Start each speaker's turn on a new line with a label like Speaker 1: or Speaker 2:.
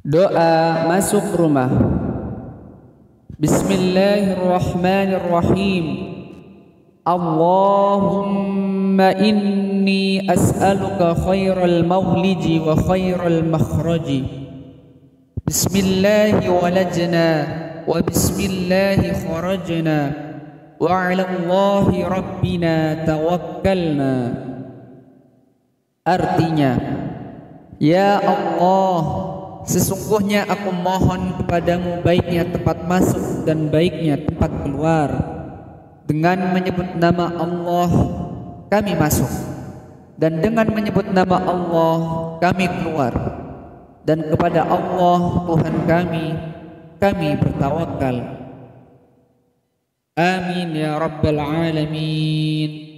Speaker 1: Doa masuk rumah. Bismillahirrahmanirrahim. Allahumma inni as'aluka khairal mawliji wa khairal makhraji. Bismillahi walajna wa bismillahi kharajna wa ala Allahi rabbina tawakkalna. Artinya, Ya Allah, Sesungguhnya aku mohon kepadamu baiknya tempat masuk dan baiknya tempat keluar. Dengan menyebut nama Allah kami masuk dan dengan menyebut nama Allah kami keluar. Dan kepada Allah Tuhan kami kami bertawakal. Amin ya rabbal alamin.